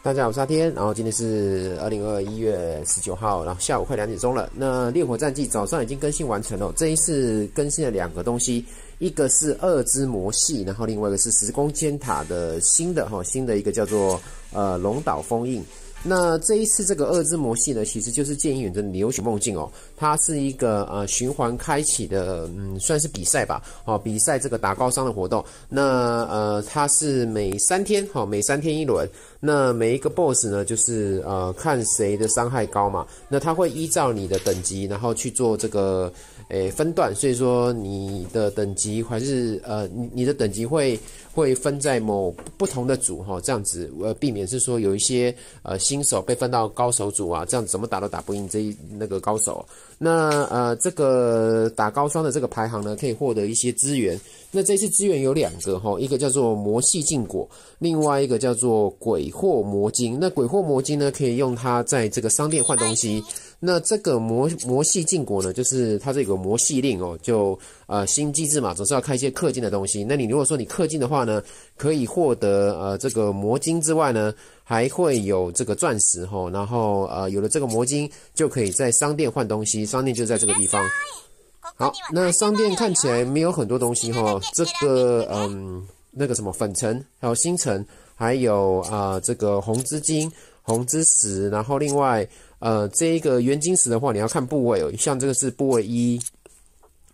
大家好，我是阿天，然后今天是二零二一月十九号，然后下午快两点钟了。那烈火战记早上已经更新完成了，这一次更新了两个东西，一个是二之魔系，然后另外一个是时空尖塔的新的哈，新的一个叫做呃龙岛封印。那这一次这个二之魔系呢，其实就是剑影远征的流血梦境哦，它是一个呃循环开启的，嗯，算是比赛吧，哦，比赛这个打高伤的活动。那呃，它是每三天哈，每三天一轮。那每一个 boss 呢，就是呃看谁的伤害高嘛，那它会依照你的等级，然后去做这个诶分段。所以说你的等级还是呃你你的等级会会分在某不同的组哈，这样子呃避免是说有一些呃新手被分到高手组啊，这样怎么打都打不赢这一那个高手。那呃这个打高双的这个排行呢，可以获得一些资源。那这次资源有两个哈，一个叫做魔系禁果，另外一个叫做鬼惑魔晶。那鬼惑魔晶呢，可以用它在这个商店换东西。那这个魔魔系禁果呢，就是它这个魔系令哦，就呃新机制嘛，总是要开一些氪金的东西。那你如果说你氪金的话呢，可以获得呃这个魔晶之外呢，还会有这个钻石哈。然后呃有了这个魔晶，就可以在商店换东西，商店就在这个地方。好，那商店看起来没有很多东西哈，这个嗯，那个什么粉尘，还有星辰，还有啊这个红之金、红之石，然后另外呃这一个原晶石的话，你要看部位哦，像这个是部位一，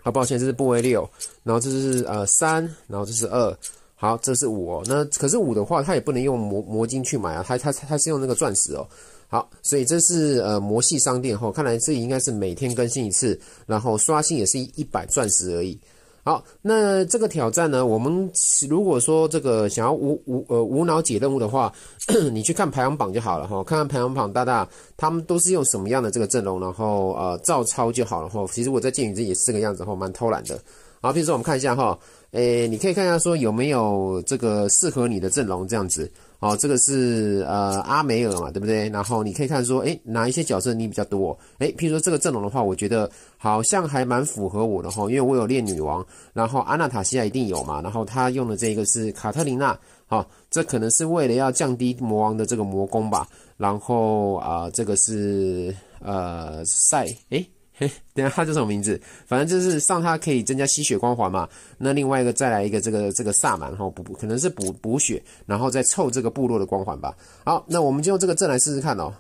好抱歉这是部位六，然后这是呃三，然后这是二，好这是五哦，那可是五的话，它也不能用魔魔晶去买啊，它它它是用那个钻石哦。好，所以这是呃魔系商店哦，看来这应该是每天更新一次，然后刷新也是一一百钻石而已。好，那这个挑战呢，我们如果说这个想要无无呃无脑解任务的话，你去看排行榜就好了哈，看看排行榜大大他们都是用什么样的这个阵容，然后呃照抄就好了哈。其实我在剑宇这也是这个样子哈，蛮偷懒的。好，比如说我们看一下哈，诶，你可以看一下说有没有这个适合你的阵容这样子。哦，这个是呃阿梅尔嘛，对不对？然后你可以看说，诶，哪一些角色你比较多？诶，譬如说这个阵容的话，我觉得好像还蛮符合我的哈，因为我有练女王，然后安娜塔西亚一定有嘛，然后他用的这个是卡特琳娜，好，这可能是为了要降低魔王的这个魔攻吧。然后啊，这个是呃赛，诶。嘿，等下他叫什么名字？反正就是上它可以增加吸血光环嘛。那另外一个再来一个这个这个萨满哈补补，可能是补补血，然后再凑这个部落的光环吧。好，那我们就用这个阵来试试看哦。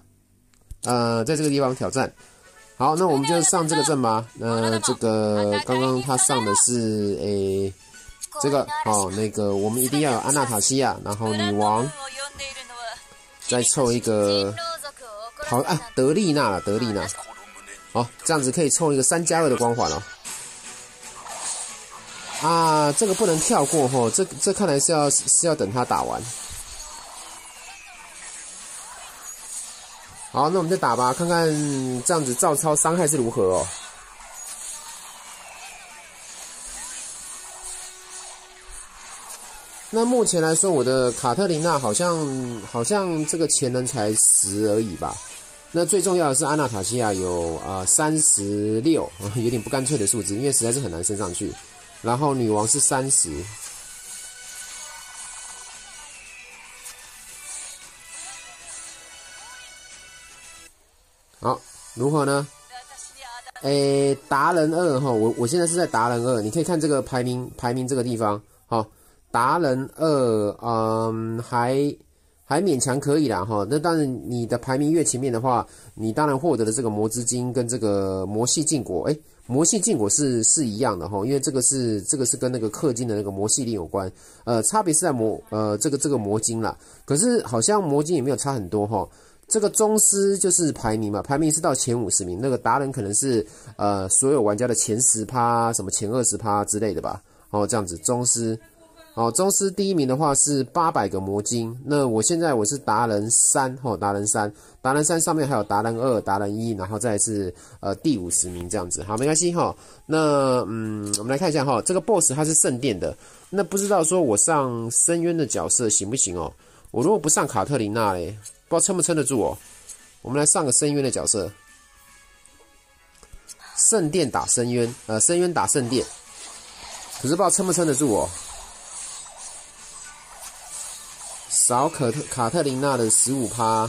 呃，在这个地方挑战。好，那我们就上这个阵吧。那这个刚刚他上的是诶这个哦，那个我们一定要有安娜塔西亚，然后女王，再凑一个好啊德丽娜德丽娜。好，这样子可以凑一个三加二的光环了。啊，这个不能跳过吼，这这看来是要是要等他打完。好，那我们就打吧，看看这样子照抄伤害是如何哦。那目前来说，我的卡特琳娜好像好像这个潜能才十而已吧。那最重要的是，安娜塔西亚有啊三十六，有点不干脆的数字，因为实在是很难升上去。然后女王是三十，好，如何呢？诶，达人二哈，我我现在是在达人二，你可以看这个排名排名这个地方，好，达人二，嗯，还。还勉强可以啦，哈。那当然，你的排名越前面的话，你当然获得的这个魔之金跟这个魔系禁果，诶，魔系禁果是是一样的哈，因为这个是这个是跟那个氪金的那个魔系令有关，呃，差别是在魔呃这个这个魔晶啦。可是好像魔晶也没有差很多哈。这个宗师就是排名嘛，排名是到前五十名，那个达人可能是呃所有玩家的前十趴，什么前二十趴之类的吧。哦，这样子宗师。好，宗师第一名的话是八百个魔晶。那我现在我是达人三，吼，达人三，达人三上面还有达人二、达人一，然后再是呃第五十名这样子。好，没关系哈。那嗯，我们来看一下哈，这个 boss 它是圣殿的。那不知道说我上深渊的角色行不行哦？我如果不上卡特琳娜嘞，不知道撑不撑得住哦。我们来上个深渊的角色，圣殿打深渊，呃，深渊打圣殿，可是不知道撑不撑得住哦。少可特卡特琳娜的十五趴。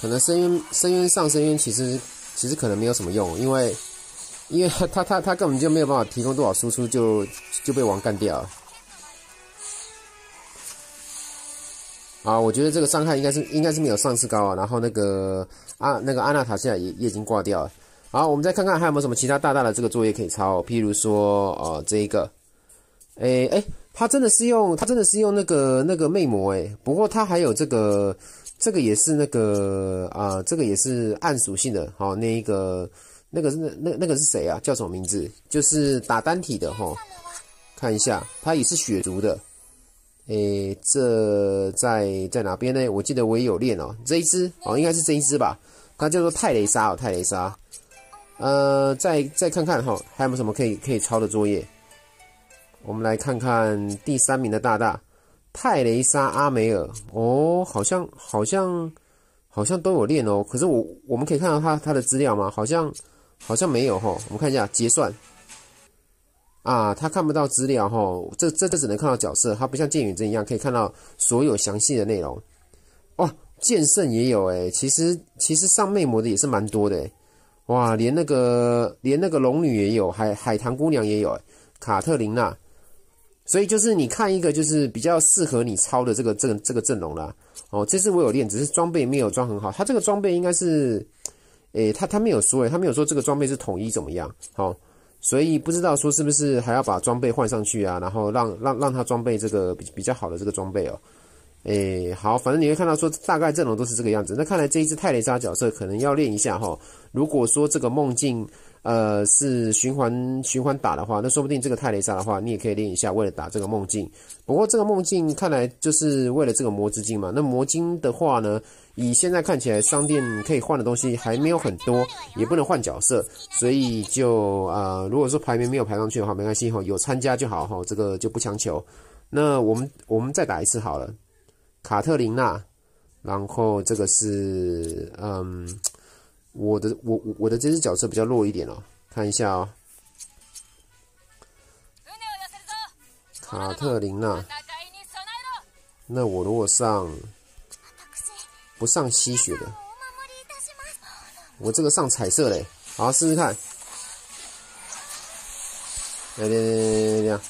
可能深渊深渊上深渊其实其实可能没有什么用，因为因为他他他根本就没有办法提供多少输出，就就被王干掉了。啊，我觉得这个伤害应该是应该是没有上次高啊。然后那个啊那个阿娜塔现在也也已经挂掉了。好，我们再看看还有没有什么其他大大的这个作业可以抄，譬如说呃这一个，诶诶，他真的是用他真的是用那个那个魅魔诶，不过他还有这个。这个也是那个啊，这个也是暗属性的，好，那一个那个那那那个是谁啊？叫什么名字？就是打单体的哈，看一下，他也是血族的，诶，这在在哪边呢？我记得我也有练哦，这一只哦，应该是这一只吧？它叫做泰雷莎哦，泰雷莎。呃，再再看看哈，还有没有什么可以可以抄的作业？我们来看看第三名的大大。泰雷莎阿梅尔哦，好像好像好像都有练哦。可是我我们可以看到他他的资料吗？好像好像没有哈。我们看一下结算啊，他看不到资料哈。这这这只能看到角色，他不像剑远真一样可以看到所有详细的内容。哇，剑圣也有诶，其实其实上魅魔的也是蛮多的哇，连那个连那个龙女也有，海海棠姑娘也有，卡特琳娜。所以就是你看一个就是比较适合你抄的这个这个这个阵容啦。哦，这次我有练，只是装备没有装很好。他这个装备应该是，诶，他他没有说诶，他没有说这个装备是统一怎么样，好，所以不知道说是不是还要把装备换上去啊，然后让让让他装备这个比比较好的这个装备哦。诶，好，反正你会看到说大概阵容都是这个样子。那看来这一只泰雷莎角色可能要练一下哈。如果说这个梦境。呃，是循环循环打的话，那说不定这个泰雷莎的话，你也可以练一下，为了打这个梦境。不过这个梦境看来就是为了这个魔之镜嘛。那魔晶的话呢，以现在看起来商店可以换的东西还没有很多，也不能换角色，所以就啊，如果说排名没有排上去的话，没关系哈，有参加就好哈，这个就不强求。那我们我们再打一次好了，卡特琳娜，然后这个是嗯。我的我我的这只角色比较弱一点哦，看一下哦，卡特琳娜。那我如果上不上吸血的，我这个上彩色嘞，好试试看。来来来来来，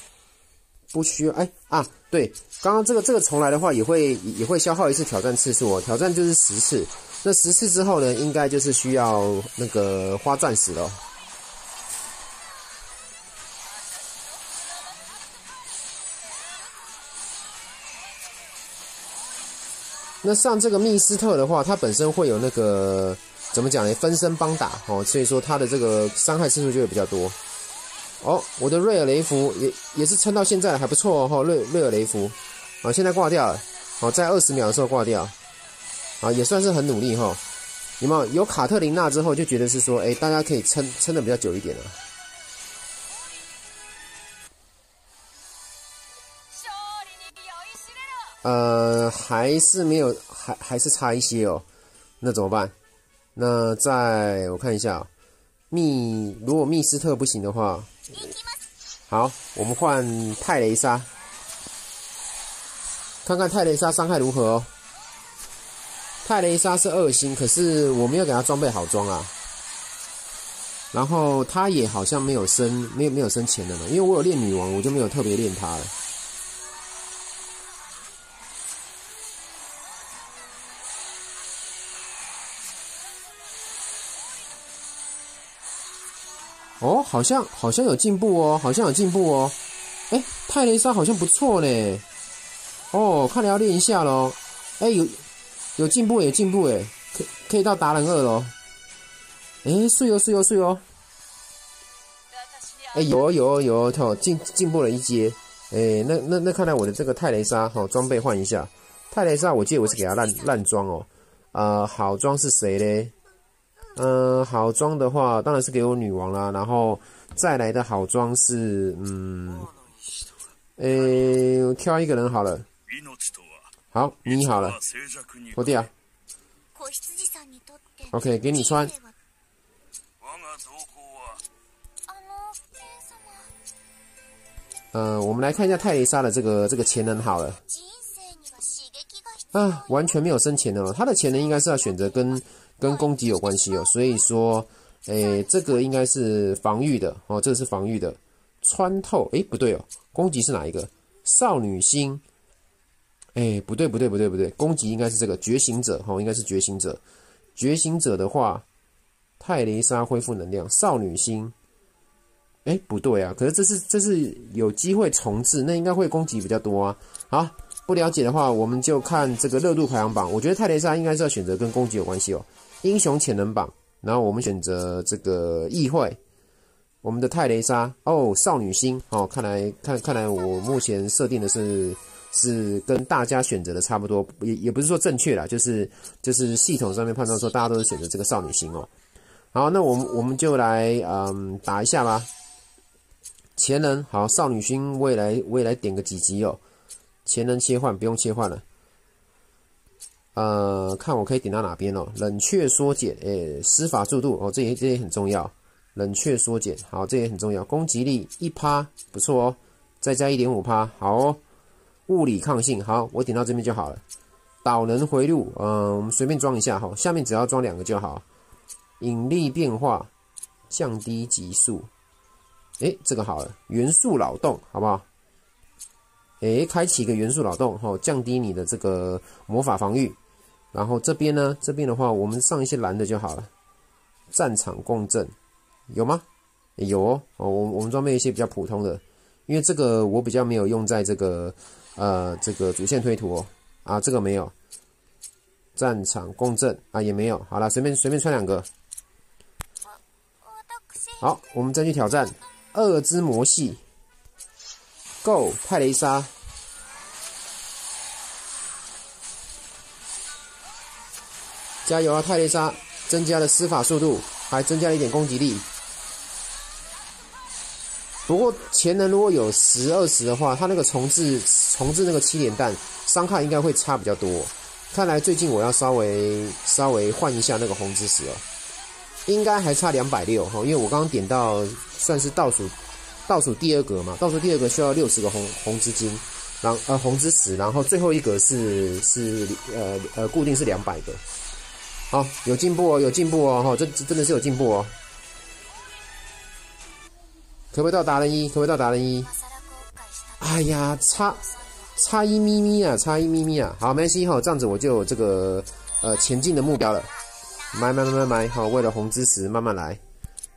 不需要哎啊，对，刚刚这个这个重来的话也会也会消耗一次挑战次数哦，挑战就是十次。那十次之后呢，应该就是需要那个花钻石了。那上这个密斯特的话，它本身会有那个怎么讲呢？分身帮打哦，所以说它的这个伤害次数就会比较多。哦，我的瑞尔雷弗也也是撑到现在还不错哦，瑞瑞尔雷弗啊，现在挂掉了，哦，在二十秒的时候挂掉。啊，也算是很努力哈。有没有有卡特琳娜之后，就觉得是说，哎，大家可以撑撑的比较久一点了。呃，还是没有，还还是差一些哦。那怎么办？那在我看一下，密如果密斯特不行的话，好，我们换泰雷莎，看看泰雷莎伤害如何哦。泰雷莎是二星，可是我没有给他装备好装啊。然后他也好像没有升，没有没有升钱的了，因为我有练女王，我就没有特别练他了。哦，好像好像有进步哦，好像有进步哦。哎，泰雷莎好像不错嘞。哦，看来要练一下喽。哎，有。有进步，有进步，哎，可可以到达人二喽，哎，是哦，是哦，是哦，哎，有哦，有哦，有哦，进进步了一阶，哎，那那那看来我的这个泰雷莎，好装备换一下，泰雷莎，我记得我是给他烂烂装哦，啊，好装是谁嘞？嗯，好装的话当然是给我女王啦，然后再来的好装是，嗯，哎，挑一个人好了。好，你好了，拖地啊。OK，给你穿。呃，我们来看一下泰雷莎的这个这个潜能好了。啊，完全没有升潜能了。他的潜能应该是要选择跟跟攻击有关系哦。所以说，诶，这个应该是防御的哦，这个是防御的。穿透，诶，不对哦，攻击是哪一个？少女心。哎，不对不对不对不对，攻击应该是这个觉醒者哈，应该是觉醒者。觉醒者的话，泰雷莎恢复能量，少女心。哎，不对啊！可是这是这是有机会重置，那应该会攻击比较多啊。好，不了解的话，我们就看这个热度排行榜。我觉得泰雷莎应该是要选择跟攻击有关系哦。英雄潜能榜，然后我们选择这个议会。我们的泰雷莎哦，少女心哦，看来看看来我目前设定的是是跟大家选择的差不多，也也不是说正确啦，就是就是系统上面判断说大家都是选择这个少女心哦。好，那我们我们就来嗯打一下吧。前人好，少女心，未来未来点个几级哦。前人切换不用切换了。呃，看我可以点到哪边哦。冷却缩减，诶，施法速度哦，这也这也很重要。冷却缩减，好，这也很重要。攻击力一趴，不错哦。再加一点五趴，好哦。物理抗性，好，我点到这边就好了。导能回路，嗯，我们随便装一下哈，下面只要装两个就好。引力变化，降低极速。哎，这个好了，元素扰动，好不好？哎，开启一个元素扰动，哈，降低你的这个魔法防御。然后这边呢，这边的话，我们上一些蓝的就好了。战场共振有吗？有哦，哦，我我们装备一些比较普通的，因为这个我比较没有用在这个呃这个主线推图哦。啊，这个没有。战场共振啊，也没有。好了，随便随便穿两个。好，我们再去挑战。二之魔系，Go 泰雷莎，加油啊！泰雷莎增加了施法速度，还增加了一点攻击力。不过潜能如果有十二十的话，它那个重置重置那个七连弹伤害应该会差比较多。看来最近我要稍微稍微换一下那个红之石哦。应该还差两百六哈，因为我刚刚点到算是倒数倒数第二格嘛，倒数第二格需要六十个红红之金，然呃红之石，然后最后一格是是呃呃固定是两百个，好有进步哦，有进步哦哈，这真的是有进步哦，可不可以到达人一？可不可以到达人一？哎呀，差差一咪咪啊，差一咪咪啊，好没关系哈，这样子我就有这个呃前进的目标了。买买买买买，好，为了红之石慢慢来，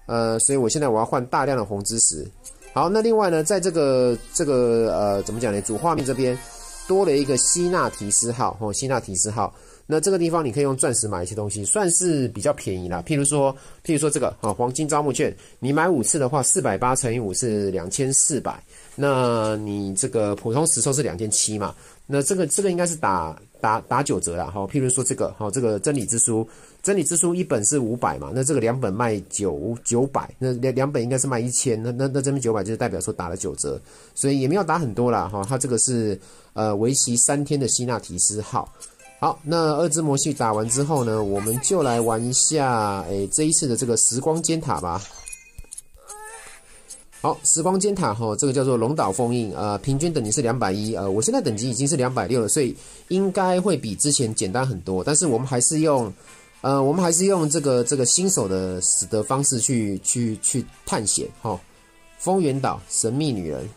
呃，所以我现在我要换大量的红之石。好，那另外呢，在这个这个呃怎么讲呢？主画面这边多了一个希纳提斯号，哦，希纳提斯号。那这个地方你可以用钻石买一些东西，算是比较便宜啦。譬如说，譬如说这个啊，黄金招募券，你买五次的话，四百八乘以五是两千四百。那你这个普通实收是两千七嘛？那这个这个应该是打打打九折了哈。譬如说这个哈，这个真理之书。真理之书一本是五百嘛，那这个两本卖九九百，那两两本应该是卖一千，那那那这边九百就是代表说打了九折，所以也没有打很多啦哈。它这个是呃为期三天的希纳提斯号。好，那二之魔系打完之后呢，我们就来玩一下诶这一次的这个时光尖塔吧。好，时光尖塔哈，这个叫做龙岛封印，呃，平均等级是两百一，呃，我现在等级已经是两百六了，所以应该会比之前简单很多，但是我们还是用。呃，我们还是用这个这个新手的的方式去去去探险哈。风原岛神秘女人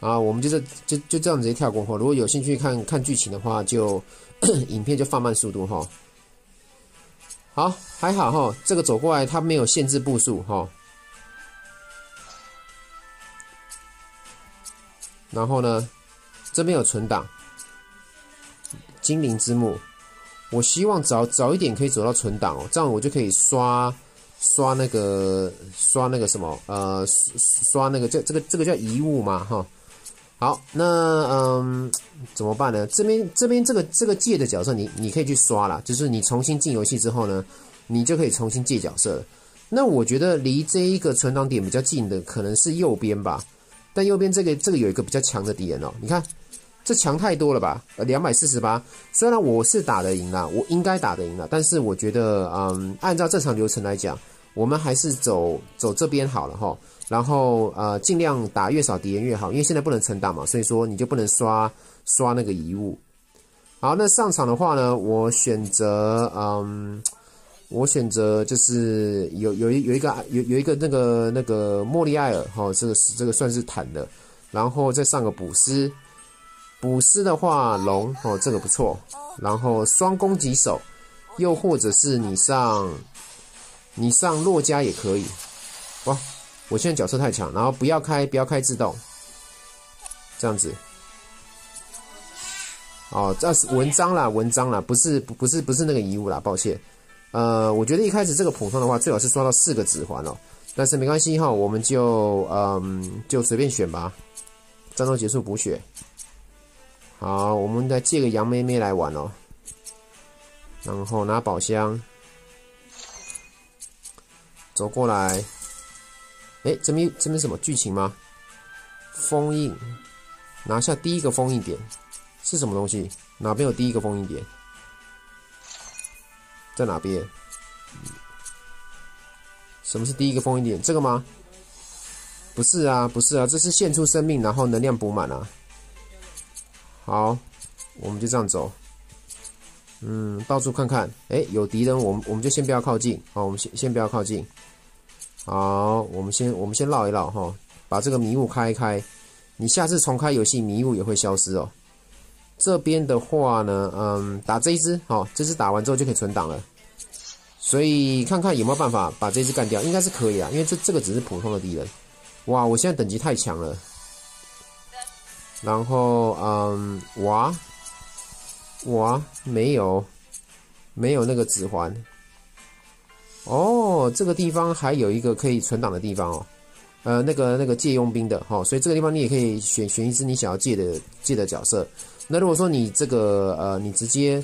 啊，我们就是就就这样直接跳过哈。如果有兴趣看看剧情的话，就 影片就放慢速度哈。好，还好哈，这个走过来它没有限制步数哈。然后呢，这边有存档，精灵之墓。我希望早早一点可以走到存档哦，这样我就可以刷刷那个刷那个什么呃刷那个这这个这个叫遗物嘛哈。好，那嗯怎么办呢？这边这边这个这个借的角色你你可以去刷了，就是你重新进游戏之后呢，你就可以重新借角色。那我觉得离这一个存档点比较近的可能是右边吧，但右边这个这个有一个比较强的敌人哦，你看。这强太多了吧？呃，两百四十八。虽然我是打得赢了，我应该打得赢了，但是我觉得，嗯，按照正常流程来讲，我们还是走走这边好了哈。然后呃尽量打越少敌人越好，因为现在不能存档嘛，所以说你就不能刷刷那个遗物。好，那上场的话呢，我选择嗯，我选择就是有有一有一个有有一个那个那个莫利埃尔哈，这个是这个算是坦的，然后再上个补师，补师的话龙哦这个不错，然后双攻击手，又或者是你上你上洛加也可以，哇。我现在角色太强，然后不要开，不要开自动，这样子。哦，这是文章啦，文章啦，不是不不是不是那个遗物啦，抱歉。呃，我觉得一开始这个普通的话，最好是刷到四个指环哦，但是没关系哈，我们就嗯就随便选吧。战斗结束补血。好，我们再借个杨妹妹来玩哦，然后拿宝箱，走过来。哎，这边这边什么剧情吗？封印，拿下第一个封印点是什么东西？哪边有第一个封印点？在哪边？什么是第一个封印点？这个吗？不是啊，不是啊，这是献出生命，然后能量补满啊。好，我们就这样走。嗯，到处看看。哎，有敌人，我们我们就先不要靠近。好，我们先先不要靠近。好，我们先我们先绕一绕哈，把这个迷雾开一开。你下次重开游戏，迷雾也会消失哦。这边的话呢，嗯，打这一只，好，这只打完之后就可以存档了。所以看看有没有办法把这只干掉，应该是可以啊，因为这这个只是普通的敌人。哇，我现在等级太强了。然后，嗯，哇，哇，没有，没有那个指环。哦，这个地方还有一个可以存档的地方哦，呃，那个那个借佣兵的哈，所以这个地方你也可以选选一只你想要借的借的角色。那如果说你这个呃，你直接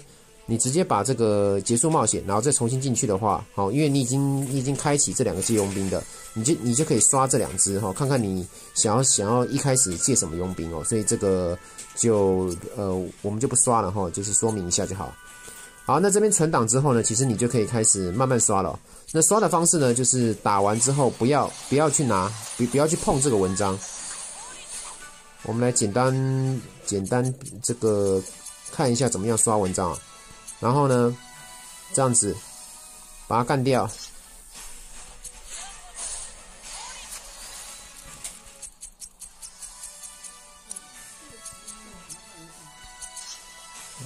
你直接把这个结束冒险，然后再重新进去的话，好，因为你已经你已经开启这两个借佣兵的，你就你就可以刷这两只哈，看看你想要想要一开始借什么佣兵哦。所以这个就呃，我们就不刷了哈，就是说明一下就好。好，那这边存档之后呢，其实你就可以开始慢慢刷了。那刷的方式呢，就是打完之后不要不要去拿，不不要去碰这个文章。我们来简单简单这个看一下怎么样刷文章啊。然后呢，这样子把它干掉。啊，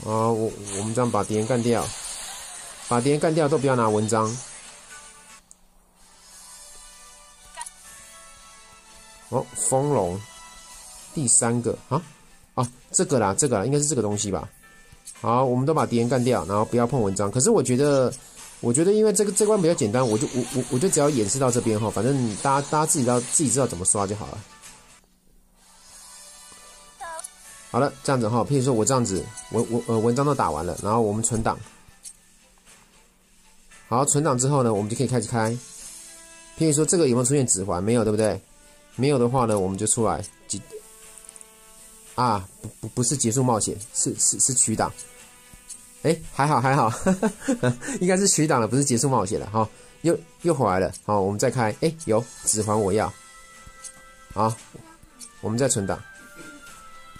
我我们这样把敌人干掉，把敌人干掉都不要拿文章。哦，风龙，第三个啊啊，这个啦，这个啦应该是这个东西吧。好，我们都把敌人干掉，然后不要碰文章。可是我觉得，我觉得因为这个这关比较简单，我就我我我就只要演示到这边哈，反正大家大家自己知道自己知道怎么刷就好了。好了，这样子哈，譬如说我这样子，文文呃文章都打完了，然后我们存档。好，存档之后呢，我们就可以开始开。譬如说这个有没有出现指环？没有，对不对？没有的话呢，我们就出来。啊，不不不是结束冒险，是是是取档。哎，还好还好，应该是取档了，不是结束冒险了哈。又又回来了，好，我们再开。哎，有指环我要。好，我们再存档。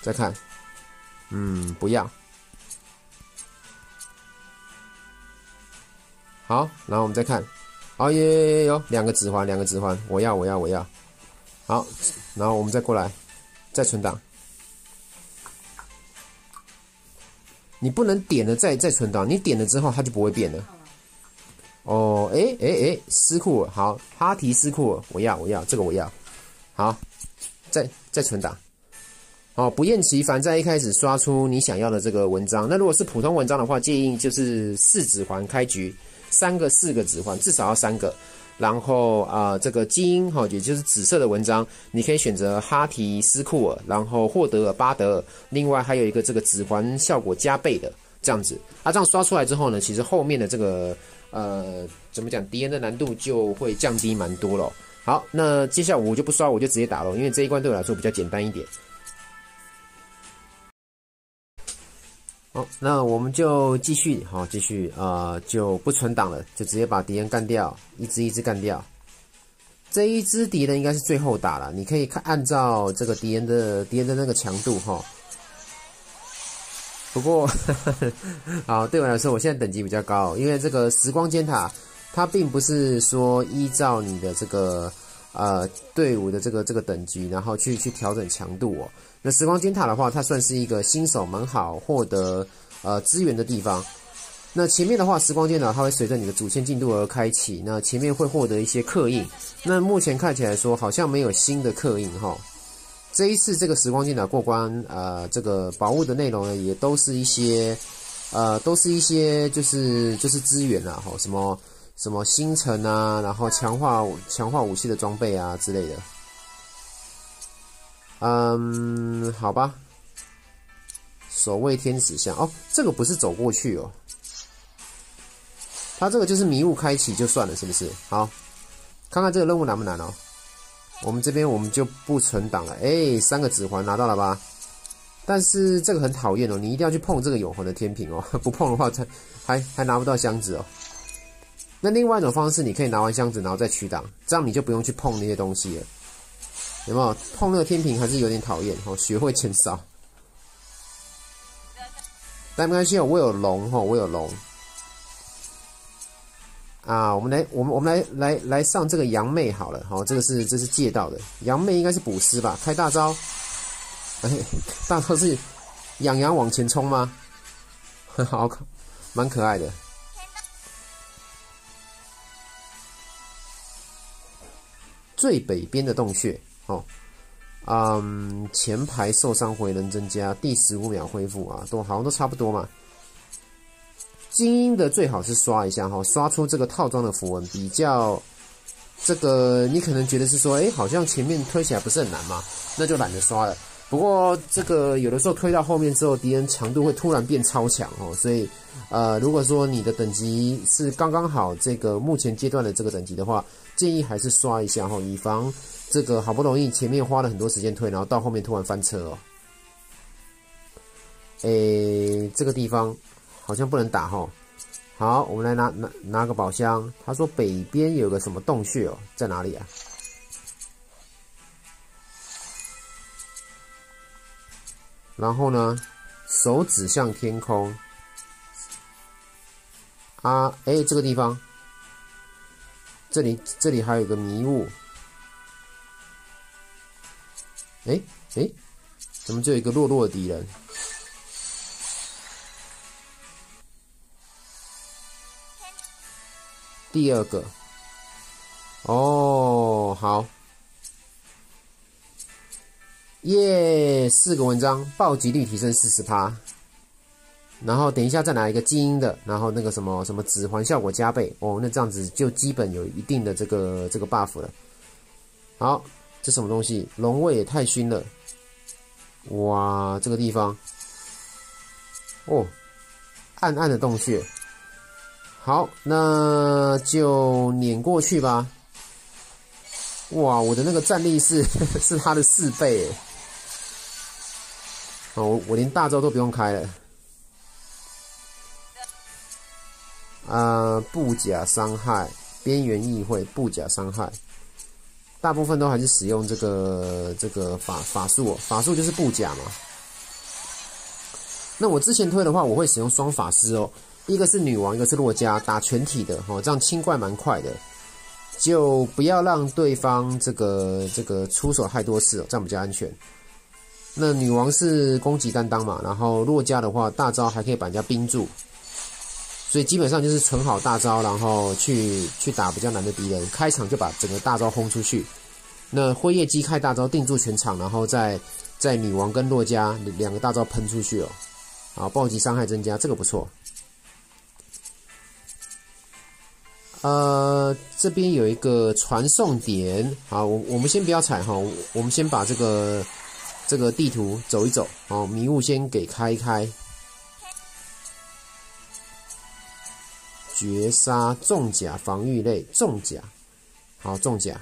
再看，嗯，不要。好，然后我们再看，哦，有有有有两个指环，两个指环，我要我要我要。好，然后我们再过来，再存档。你不能点了再再存档，你点了之后它就不会变了。哦，哎哎哎，斯库尔，好，哈提斯库尔，我要我要这个我要。好，再再存档。哦，不厌其烦，在一开始刷出你想要的这个文章。那如果是普通文章的话，建议就是四指环开局，三个、四个指环，至少要三个。然后啊，这个基因哈，也就是紫色的文章，你可以选择哈提斯库尔，然后霍德尔巴德尔。另外还有一个这个指环效果加倍的这样子。啊，这样刷出来之后呢，其实后面的这个呃，怎么讲，敌人的难度就会降低蛮多了。好，那接下来我就不刷，我就直接打了，因为这一关对我来说比较简单一点。好，那我们就继续，好，继续，呃，就不存档了，就直接把敌人干掉，一只一只干掉。这一只敌人应该是最后打了，你可以看按照这个敌人的敌人的那个强度哈。不过，好，对我来说，我现在等级比较高，因为这个时光尖塔，它并不是说依照你的这个呃队伍的这个这个等级，然后去去调整强度哦。那时光尖塔的话，它算是一个新手蛮好获得呃资源的地方。那前面的话，时光剑呢，它会随着你的主线进度而开启。那前面会获得一些刻印。那目前看起来说，好像没有新的刻印哈。这一次这个时光剑呢过关，呃，这个宝物的内容呢，也都是一些，呃，都是一些就是就是资源啊，哈，什么什么星辰啊，然后强化强化武器的装备啊之类的。嗯，好吧。守卫天使像哦，这个不是走过去哦。它这个就是迷雾开启就算了，是不是？好，看看这个任务难不难哦。我们这边我们就不存档了。哎，三个指环拿到了吧？但是这个很讨厌哦，你一定要去碰这个永恒的天平哦，不碰的话，才还还拿不到箱子哦。那另外一种方式，你可以拿完箱子然后再取档，这样你就不用去碰那些东西了。有没有？碰那个天平还是有点讨厌哦，学会减少。但没关系，我有龙哈，我有龙。啊，我们来，我们我们来来来上这个杨妹好了，好，这个是这是借到的，杨妹应该是补尸吧？开大招，哎，大招是养羊往前冲吗？很 好可，蛮可爱的。最北边的洞穴，哦，嗯，前排受伤回能增加，第十五秒恢复啊，都好像都差不多嘛。精英的最好是刷一下哈，刷出这个套装的符文比较，这个你可能觉得是说，哎，好像前面推起来不是很难嘛，那就懒得刷了。不过这个有的时候推到后面之后，敌人强度会突然变超强哦，所以呃，如果说你的等级是刚刚好这个目前阶段的这个等级的话，建议还是刷一下哈，以防这个好不容易前面花了很多时间推，然后到后面突然翻车哦。诶，这个地方。好像不能打哈，好，我们来拿拿拿个宝箱。他说北边有个什么洞穴哦，在哪里啊？然后呢，手指向天空。啊，哎，这个地方，这里这里还有个迷雾。哎哎，怎么就有一个弱弱的敌人？第二个，哦，好，耶，四个文章，暴击率提升四十趴，然后等一下再拿一个精英的，然后那个什么什么指环效果加倍，哦，那这样子就基本有一定的这个这个 buff 了。好，这什么东西？龙味也太熏了，哇，这个地方，哦，暗暗的洞穴。好，那就碾过去吧。哇，我的那个战力是 是他的四倍，哦，我我连大招都不用开了。啊，不假伤害，边缘议会不假伤害，大部分都还是使用这个这个法法术，法术就是不假嘛。那我之前推的话，我会使用双法师哦。一个是女王，一个是洛迦，打全体的哦，这样清怪蛮快的，就不要让对方这个这个出手太多次哦，这样比较安全。那女王是攻击担当嘛，然后洛迦的话大招还可以把人家冰住，所以基本上就是存好大招，然后去去打比较难的敌人，开场就把整个大招轰出去。那辉夜姬开大招定住全场，然后再在女王跟洛迦两个大招喷出去哦，啊暴击伤害增加，这个不错。呃，这边有一个传送点，好，我我们先不要踩哈，我们先把这个这个地图走一走，哦，迷雾先给开一开，绝杀重甲防御类重甲，好重甲，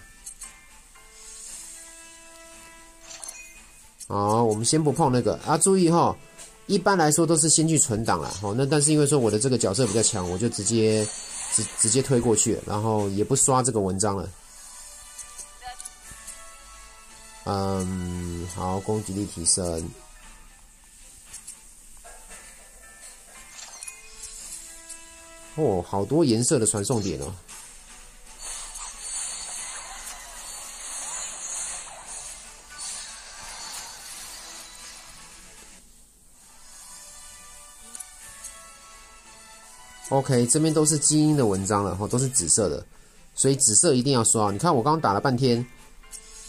好，我们先不碰那个啊，注意哈，一般来说都是先去存档了，好，那但是因为说我的这个角色比较强，我就直接。直直接推过去，然后也不刷这个文章了。嗯，好，攻击力提升。哦，好多颜色的传送点哦。OK，这边都是基因的文章了哈，都是紫色的，所以紫色一定要刷。你看我刚刚打了半天，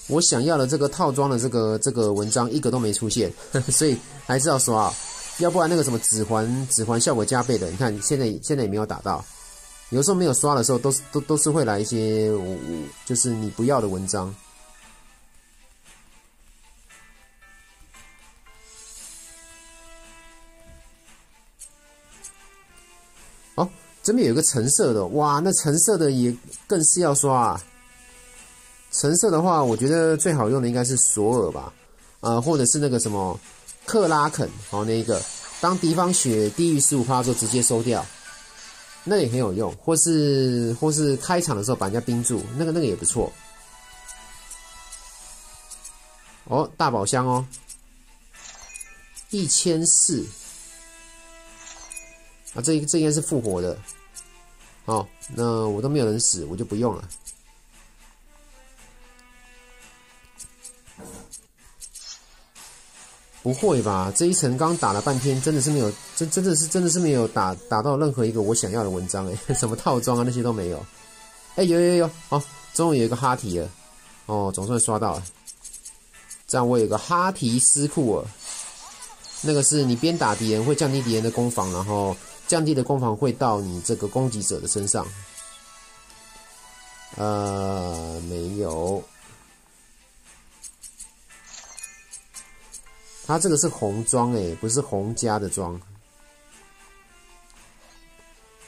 我想要的这个套装的这个这个文章一个都没出现，所以还是要刷，要不然那个什么指环指环效果加倍的，你看现在现在也没有打到，有时候没有刷的时候，都是都都是会来一些就是你不要的文章。哦这边有一个橙色的，哇，那橙色的也更是要刷啊！橙色的话，我觉得最好用的应该是索尔吧，呃，或者是那个什么克拉肯，好，那一个当敌方血低于十五趴的时候直接收掉，那也很有用，或是或是开场的时候把人家冰住，那个那个也不错。哦，大宝箱哦，一千四。啊，这这应该是复活的，好，那我都没有人死，我就不用了。不会吧？这一层刚打了半天，真的是没有，真真的是真的是没有打打到任何一个我想要的文章哎，什么套装啊那些都没有。哎，有有有，好，终于有一个哈提了，哦，总算刷到了。这样我有个哈提斯库尔，那个是你边打敌人会降低敌人的攻防，然后。降低的攻防会到你这个攻击者的身上，呃，没有，他这个是红装诶，不是红家的装。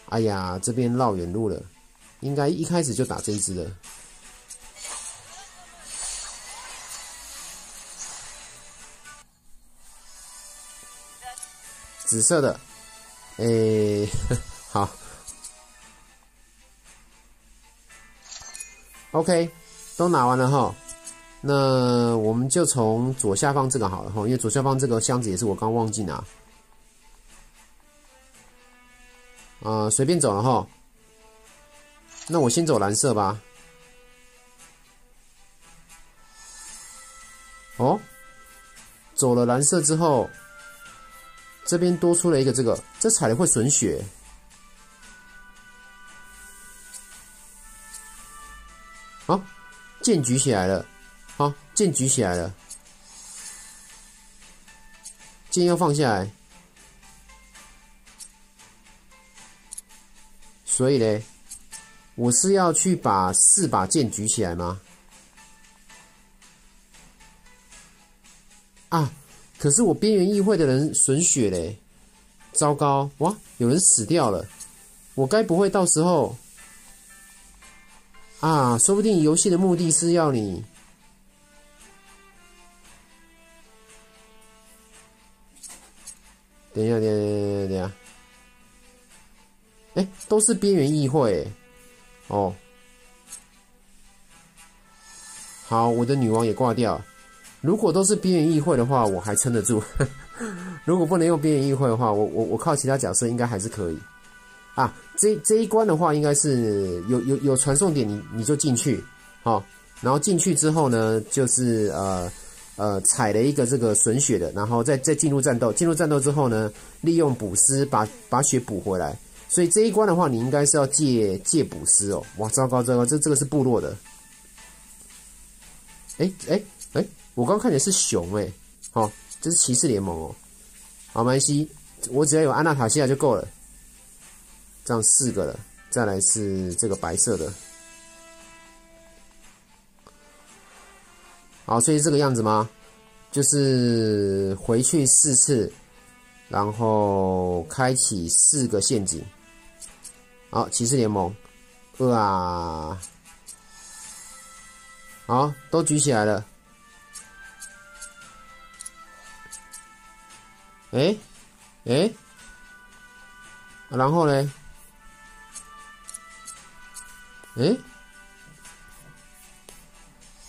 哎呀，这边绕远路了，应该一开始就打这一只的，紫色的。诶，好，OK，都拿完了哈。那我们就从左下方这个好了哈，因为左下方这个箱子也是我刚忘记拿。啊，随便走了哈。那我先走蓝色吧。哦，走了蓝色之后。这边多出了一个这个，这踩了会损血。好，剑举起来了，剑举起来了，剑要放下来。所以呢，我是要去把四把剑举起来吗？啊！可是我边缘议会的人损血嘞，糟糕哇！有人死掉了，我该不会到时候啊？说不定游戏的目的是要你……等一下，等一下，等一下，等一下，哎，都是边缘议会哦。好，我的女王也挂掉。如果都是边缘议会的话，我还撑得住。如果不能用边缘议会的话，我我我靠其他角色应该还是可以。啊，这这一关的话，应该是有有有传送点，你你就进去，好，然后进去之后呢，就是呃呃踩了一个这个损血的，然后再再进入战斗。进入战斗之后呢，利用补尸把把血补回来。所以这一关的话，你应该是要借借补尸哦。哇，糟糕糟糕，这这个是部落的。哎哎哎。我刚看见是熊哎，好，这是骑士联盟哦。好，没关系，我只要有安娜塔西亚就够了。这样四个了，再来是这个白色的。好，所以这个样子吗？就是回去四次，然后开启四个陷阱。好，骑士联盟，哇，好，都举起来了。哎，哎，然后呢？哎，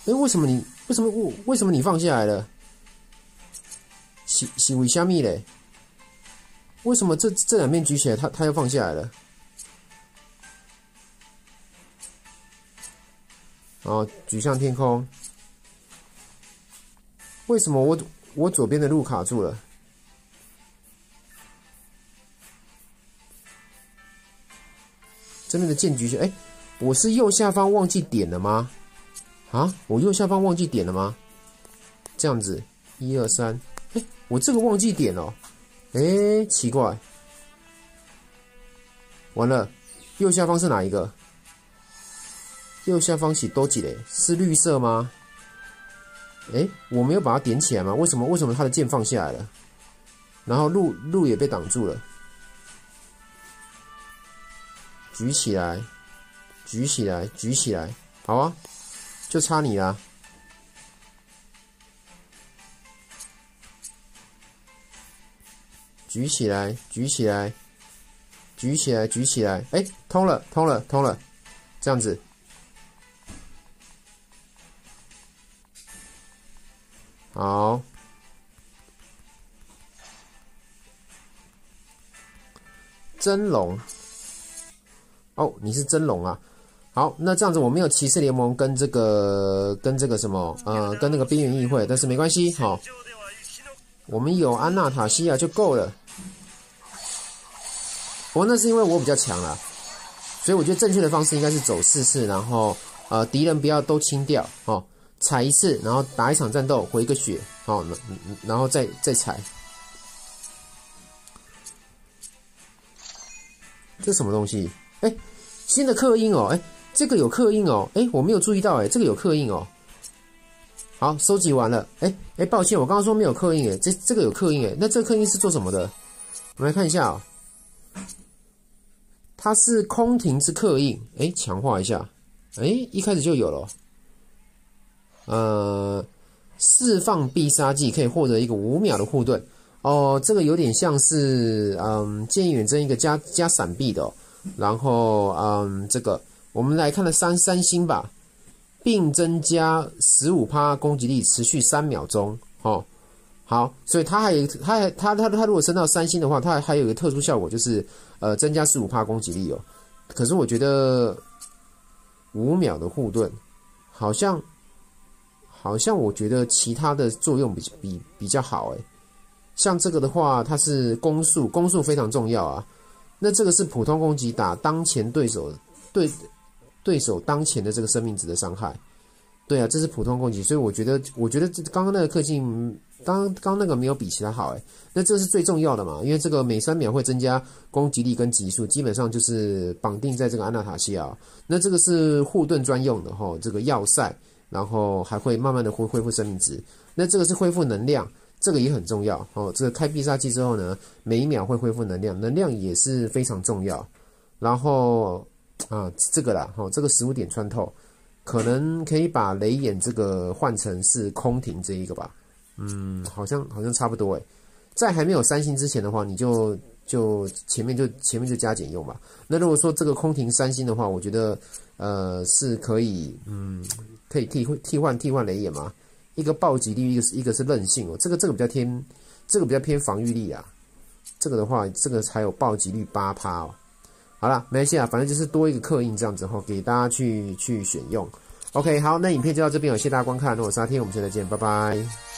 哎，为什么你为什么我为什么你放下来了？是是为虾米嘞？为什么这这两面举起来，它它又放下来了？哦，举向天空。为什么我我左边的路卡住了？这边的剑举起，哎，我是右下方忘记点了吗？啊，我右下方忘记点了吗？这样子，一二三，哎，我这个忘记点了，哎，奇怪，完了，右下方是哪一个？右下方是多几嘞？是绿色吗？哎，我没有把它点起来吗？为什么？为什么它的剑放下来了？然后路路也被挡住了。举起来，举起来，举起来，好啊，就差你啦。举起来，举起来，举起来，举起来，哎，通了，通了，通了，这样子。好，真龙哦，你是真龙啊！好，那这样子我没有骑士联盟跟这个跟这个什么呃跟那个边缘议会，但是没关系，好，我们有安娜塔西亚就够了。不过那是因为我比较强了，所以我觉得正确的方式应该是走四次，然后呃敌人不要都清掉哦。踩一次，然后打一场战斗，回一个血，好，然后再再踩。这什么东西？哎，新的刻印哦，哎，这个有刻印哦，哎，我没有注意到，哎，这个有刻印哦。好，收集完了，哎哎，抱歉，我刚刚说没有刻印，哎，这这个有刻印，哎，那这个刻印是做什么的？我们来看一下啊，它是空庭之刻印，哎，强化一下，哎，一开始就有了。呃，释放必杀技可以获得一个五秒的护盾。哦，这个有点像是嗯，剑远征一个加加闪避的，然后嗯，这个我们来看了三三星吧，并增加十五趴攻击力，持续三秒钟哦。好，所以它还有它还它它它如果升到三星的话，它还有一个特殊效果，就是呃增加十五趴攻击力哦。可是我觉得五秒的护盾好像。好像我觉得其他的作用比比比较好诶，像这个的话，它是攻速，攻速非常重要啊。那这个是普通攻击打当前对手对对手当前的这个生命值的伤害。对啊，这是普通攻击，所以我觉得我觉得这刚刚那个氪金，刚刚那个没有比其他好诶。那这是最重要的嘛，因为这个每三秒会增加攻击力跟级数，基本上就是绑定在这个安娜塔西亚。那这个是护盾专用的哈，这个要塞。然后还会慢慢的恢恢复生命值，那这个是恢复能量，这个也很重要哦。这个开必杀技之后呢，每一秒会恢复能量，能量也是非常重要。然后啊，这个啦，哦，这个十五点穿透，可能可以把雷眼这个换成是空庭这一个吧。嗯，好像好像差不多诶，在还没有三星之前的话，你就就前面就前面就加减用吧。那如果说这个空庭三星的话，我觉得呃是可以，嗯。可以替换替换替换雷眼吗？一个暴击力，一个是一个是韧性哦。这个这个比较偏，这个比较偏防御力啊。这个的话，这个才有暴击率八趴哦。好了，没关系啊，反正就是多一个刻印这样子哈，给大家去去选用。OK，好，那影片就到这边了，谢谢大家观看。那我是阿天，我们下次再见，拜拜。